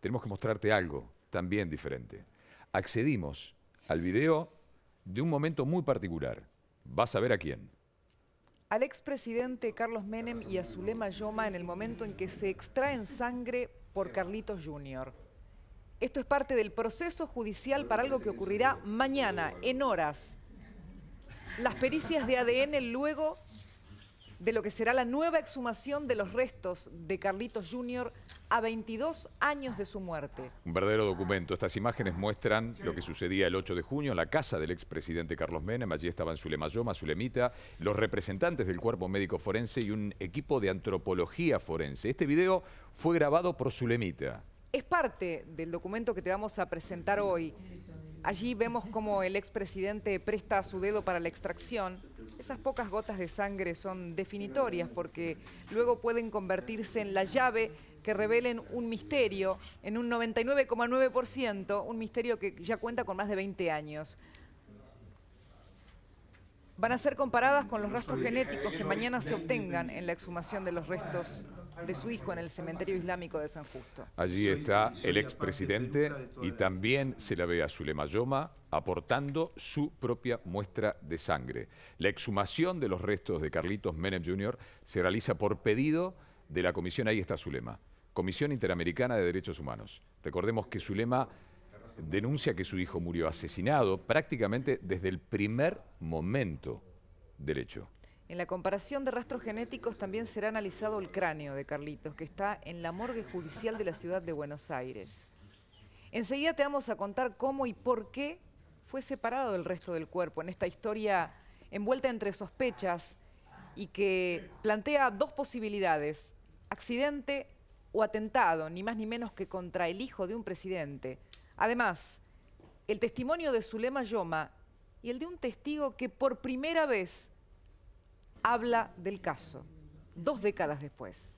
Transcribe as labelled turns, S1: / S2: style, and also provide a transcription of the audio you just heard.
S1: tenemos que mostrarte algo también diferente. Accedimos al video de un momento muy particular. Vas a ver a quién.
S2: Al expresidente Carlos Menem y a Zulema Yoma en el momento en que se extraen sangre por Carlitos Jr. Esto es parte del proceso judicial para algo que ocurrirá mañana, en horas. Las pericias de ADN luego de lo que será la nueva exhumación de los restos de Carlitos Jr. a 22 años de su muerte.
S1: Un verdadero documento. Estas imágenes muestran lo que sucedía el 8 de junio en la casa del expresidente Carlos Menem. Allí estaban Zulema Yoma, Zulemita, los representantes del cuerpo médico forense y un equipo de antropología forense. Este video fue grabado por Zulemita.
S2: Es parte del documento que te vamos a presentar hoy. Allí vemos cómo el expresidente presta su dedo para la extracción. Esas pocas gotas de sangre son definitorias porque luego pueden convertirse en la llave que revelen un misterio en un 99,9%, un misterio que ya cuenta con más de 20 años van a ser comparadas con los rastros genéticos que mañana se obtengan en la exhumación de los restos de su hijo en el cementerio islámico de San Justo.
S1: Allí está el expresidente y también se la ve a Zulema Yoma aportando su propia muestra de sangre. La exhumación de los restos de Carlitos Menem Jr. se realiza por pedido de la comisión, ahí está Zulema, Comisión Interamericana de Derechos Humanos. Recordemos que Zulema denuncia que su hijo murió asesinado prácticamente desde el primer momento del hecho.
S2: En la comparación de rastros genéticos también será analizado el cráneo de Carlitos, que está en la morgue judicial de la ciudad de Buenos Aires. Enseguida te vamos a contar cómo y por qué fue separado del resto del cuerpo en esta historia envuelta entre sospechas y que plantea dos posibilidades, accidente o atentado, ni más ni menos que contra el hijo de un presidente. Además, el testimonio de Zulema Yoma y el de un testigo que por primera vez habla del caso, dos décadas después.